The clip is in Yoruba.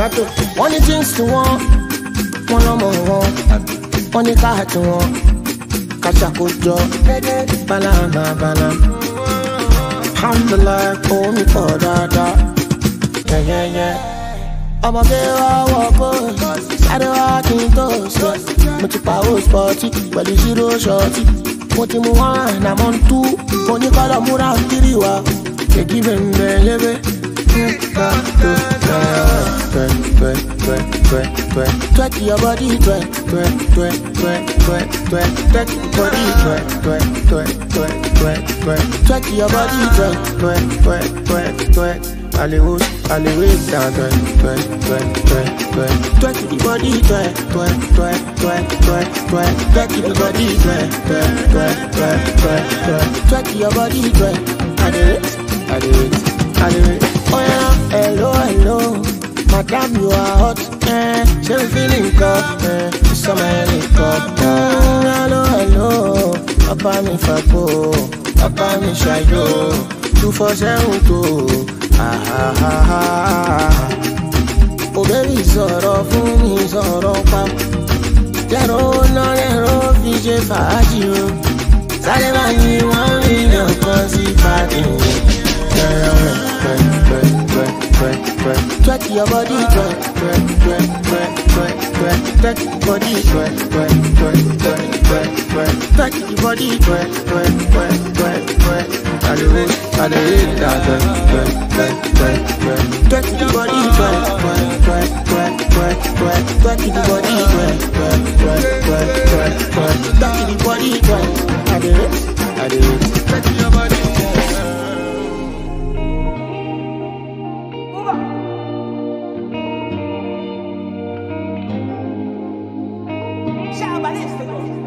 gbàtò wọ́n ní jeans tí wọ́n wọ́n lọ́mọ wọn wọ́n ní káà tí wọ́n kàṣàkójọ bálàmà bálà alhamdulilayi kò mí pọ̀ dáadáa yẹ́yẹ́yẹ́ ọmọge wa wọ́kọ́ sáré wa kí n tó ṣe mo ti pa ó spọ́tì pẹ̀lú zero ṣọ́ọ̀tì mo ti mú one na mọ́ tú mo ní kọ́lọ̀ múra kiri wa ègì bẹ̀rẹ̀ lébè. twerk, twerk, twerk, twerk. Twerk your body, twerk, twerk, twerk, twerk, twerk, twerk. Twerk your body, twerk, twerk, twerk, twerk, twerk, twerk. Twerk your body, twerk, twerk, twerk, twerk, twerk. Hollywood, Hollywood, twerk, twerk, twerk, twerk, twerk. Twerk your body, twerk, twerk, twerk, twerk, twerk, twerk. Twerk your body, twerk, twerk, twerk, twerk, twerk. Twerk your body, twerk. madam you are hot eh, She be feeling fi eh. She saw my helicopter. hello hello Papa, mi fàgbọ́ bàbá mi ṣàyọ̀ two four seven two òbẹ́rì sọ̀rọ̀ fún mi sọ̀rọ̀ pa lẹ́rọ ó ná lẹ́rọ ó fi ṣe fàájì o sáré bá ní wọ́n. sweat your body, sweat, sweat, sweat, sweat, sweat, sweat, your body, sweat, sweat, sweat, sweat, sweat, sweat, your body, sweat, sweat, sweat, sweat, sweat. I do it, I do it, I sweat, sweat, sweat, sweat, sweat, sweat your body, sweat, sweat, sweat, sweat, sweat, sweat, your body, sweat, sweat, sweat, sweat, sweat, sweat, your body, sweat. I do it, I do it. Tchau, balístico.